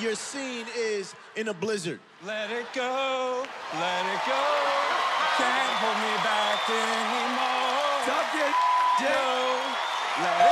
your scene is in a blizzard. Let it go, let it go. Can't hold me back anymore. Stop your Go, let it go.